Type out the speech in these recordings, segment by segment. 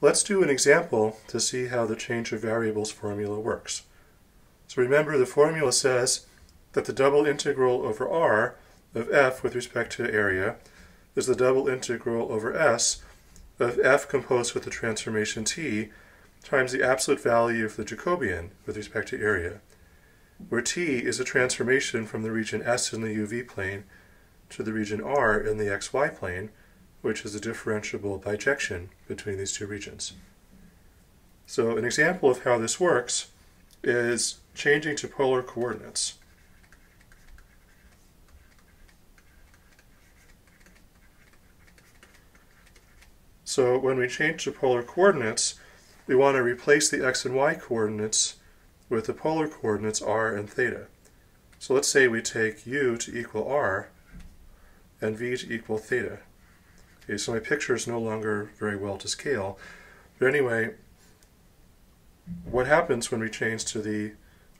Let's do an example to see how the change of variables formula works. So remember the formula says that the double integral over r of f with respect to area is the double integral over s of f composed with the transformation t times the absolute value of the Jacobian with respect to area, where t is a transformation from the region S in the uv plane to the region R in the xy plane, which is a differentiable bijection between these two regions. So an example of how this works is changing to polar coordinates. So when we change to polar coordinates, we want to replace the x and y coordinates with the polar coordinates r and theta. So let's say we take u to equal r and v to equal theta. Okay, so my picture is no longer very well to scale. But anyway, what happens when we change to the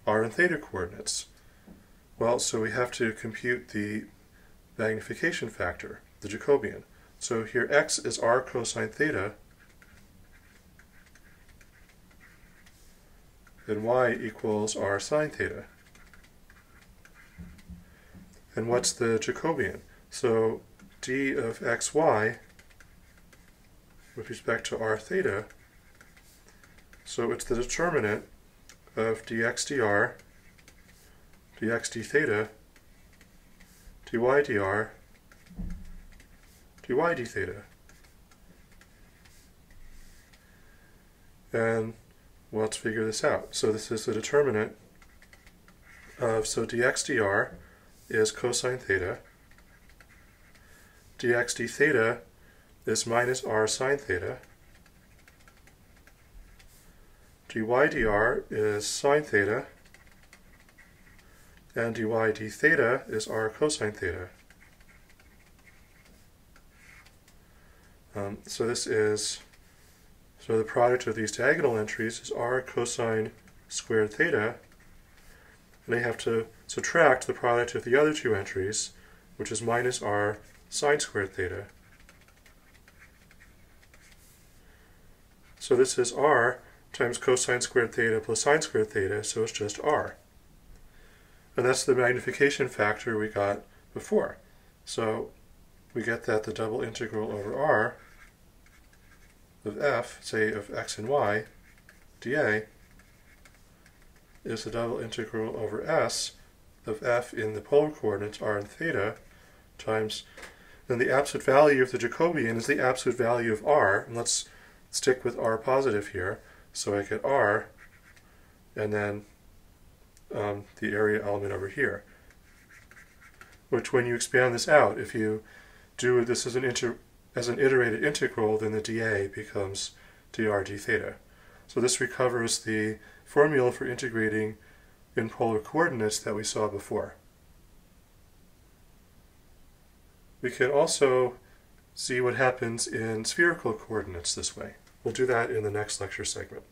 r and theta coordinates? Well, so we have to compute the magnification factor, the Jacobian. So here x is r cosine theta, then y equals r sine theta. And what's the Jacobian? So d of xy with respect to r theta, so it's the determinant of dx dr, dx d theta, dy dr, dy d theta. And well, let's figure this out. So this is the determinant of, so dx dr is cosine theta, dx d theta is minus r sine theta, dy dr is sine theta, and dy d theta is r cosine theta. Um, so this is so the product of these diagonal entries is r cosine squared theta, and I have to subtract the product of the other two entries, which is minus r sine squared theta. So this is r times cosine squared theta plus sine squared theta, so it's just r. And that's the magnification factor we got before. So we get that the double integral over r of f, say of x and y, dA, is the double integral over s of f in the polar coordinates r and theta times, then the absolute value of the Jacobian is the absolute value of r, and let's stick with r positive here, so I get r, and then um, the area element over here. Which when you expand this out, if you do this as an inter as an iterated integral, then the dA becomes dr d theta. So this recovers the formula for integrating in polar coordinates that we saw before. We can also see what happens in spherical coordinates this way. We'll do that in the next lecture segment.